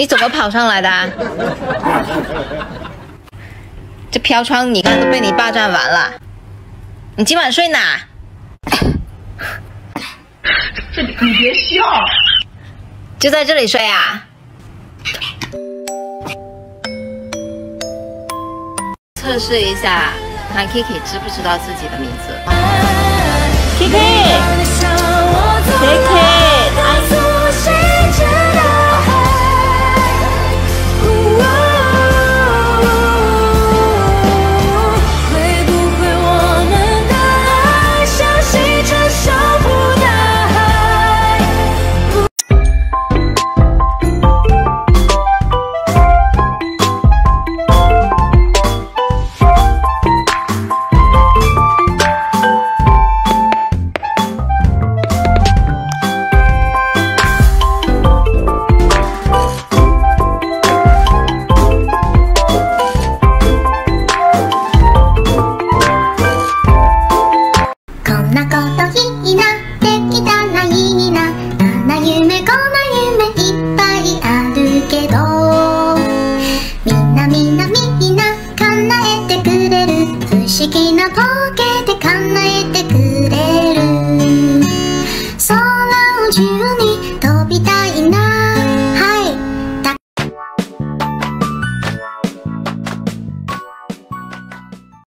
你怎么跑上来的？啊？这飘窗你看都被你霸占完了。你今晚睡哪？这你别笑。就在这里睡啊？测试一下，看 Kiki 知不知道自己的名字。Kiki，Kiki。みんなみんな叶えてくれる。不思議なボケで叶えてくれる。